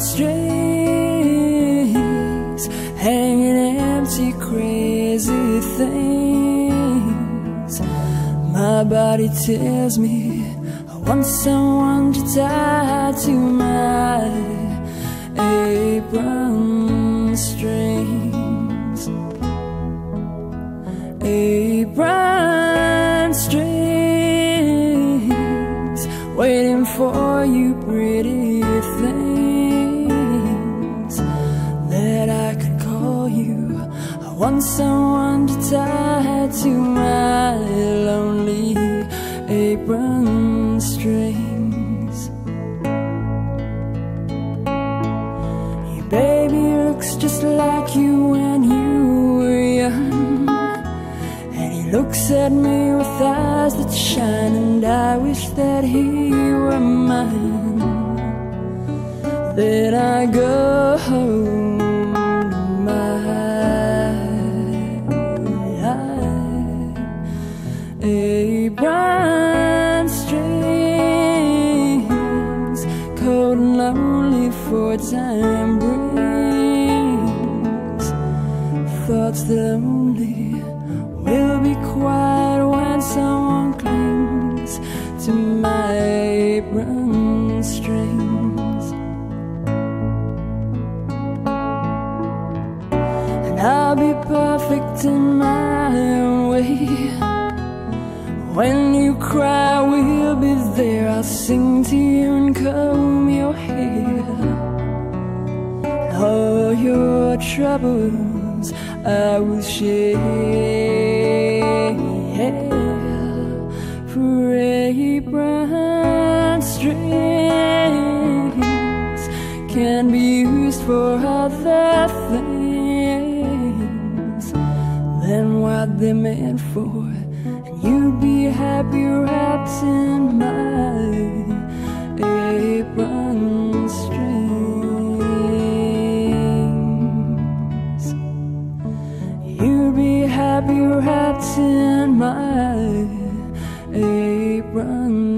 strings Hanging empty, crazy things. My body tells me I want someone to tie to my apron strings. Apron strings Waiting for you, pretty thing. Want someone to tie to my lonely apron strings. Your baby looks just like you when you were young. And he looks at me with eyes that shine, and I wish that he were mine. Then I go home Thoughts only will be quiet when someone clings to my apron strings. And I'll be perfect in my own way. When you cry, we'll be there. I'll sing to you and comb your hair. All your troubles I will share. For apron strings can be used for other things than what they're meant for. And you'd be happy be happy wrapped in my apron